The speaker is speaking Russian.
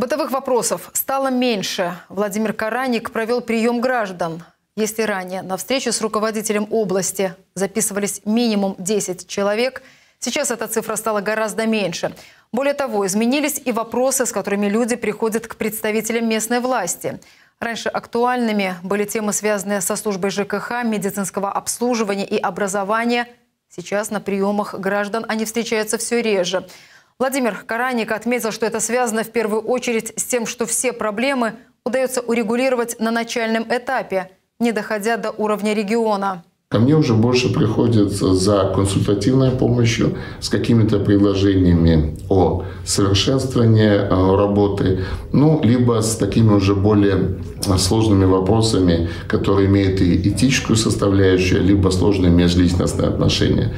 Бытовых вопросов стало меньше. Владимир Караник провел прием граждан. Если ранее на встречу с руководителем области записывались минимум 10 человек, сейчас эта цифра стала гораздо меньше. Более того, изменились и вопросы, с которыми люди приходят к представителям местной власти. Раньше актуальными были темы, связанные со службой ЖКХ, медицинского обслуживания и образования. Сейчас на приемах граждан они встречаются все реже. Владимир Караник отметил, что это связано в первую очередь с тем, что все проблемы удается урегулировать на начальном этапе, не доходя до уровня региона. Ко мне уже больше приходят за консультативной помощью, с какими-то предложениями о совершенствовании э, работы, ну, либо с такими уже более сложными вопросами, которые имеют и этическую составляющую, либо сложные межличностные отношения.